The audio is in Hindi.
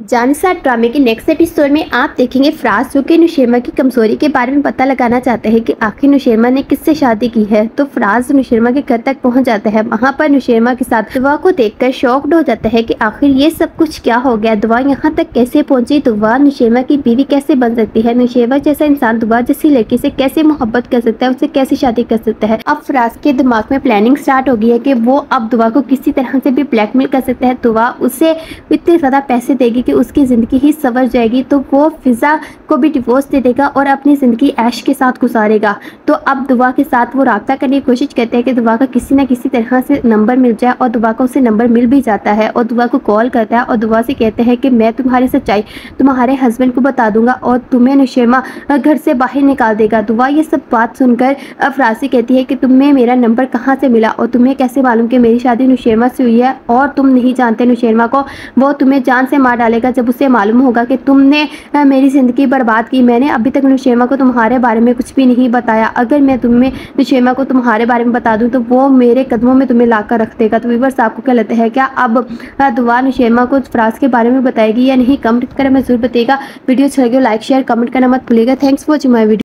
जानसा ड्रामे के नेक्स्ट एपिसोड में आप देखेंगे फराज जो कि नुशेरमा की कमज़ोरी के बारे में पता लगाना चाहते हैं कि आखिर नुशेरमा ने किससे शादी की है। तो फराज नुशेरमा के घर तक पहुँच जाता है। वहाँ पर नुशेरमा के साथ दुआ को देखकर शॉक्ड हो जाता है कि आखिर ये सब कुछ क्या हो गया? दुआ यहाँ तक कैसे पहुँची? दुआ नुशेरमा की बीवी कैसे बन सकती है? नुशेरमा जैसा इंसान दुआ जैसी लड़की से कैसे मोहब्बत कर सकता है? उससे कैसे शादी कर सकता है? अब फराज के दिमाग में प्लानिंग स्टार्ट हो गई है कि वो अब दुआ को किसी तरह से भी ब्लैकमेल कर सकता है। दुआ उसे इतने ज़्यादा पैसे देगी कि उसकी ज़िंदगी ही सवर जाएगी तो वो फ़िज़ा को भी डिवोर्स दे देगा और अपनी ज़िंदगी ऐश के साथ गुजारेगा। तो अब दुआ के साथ वो रबता करने की कोशिश करते हैं कि दुआ का किसी ना किसी तरह से नंबर मिल जाए और दुआ का उसे नंबर मिल भी जाता है और दुआ को कॉल करता है और दुआ से कहते हैं कि मैं तुम्हारी सच्चाई, तुम्हारे हस्बैंड को बता दूँगा और तुम्हें नशेमा घर से बाहर निकाल देगा। दुआ ये सब बात सुनकर अफरासी कहती है कि तुम्हें मेरा नंबर कहाँ से मिला और तुम्हें कैसे मालूम कि मेरी शादी नुशेरमा से हुई है और तुम नहीं जानते नुशेरमा को, वो तुम्हें जान से मार डालेगा जब उसे मालूम होगा कि तुमने मेरी ज़िंदगी बर्बाद की। मैंने अभी तक नुशेमा को तुम्हारे बारे में कुछ भी नहीं बताया। अगर मैं तुम्हें, नुशेमा को तुम्हारे बारे में बता दूँ तो वो मेरे कदमों में तुम्हें ला रख देगा। तो वीवर्स आपको क्या लगता है, क्या अब दुआ नुशेमा को फ्राज के बारे में बताएगी या नहीं? कमेंट कर मैं ज़रूर बताएगा वीडियो अच्छा लगे लाइक, शेयर, कमेंट करना मत भूलेगा thanks for watching my video.